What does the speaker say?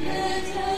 Little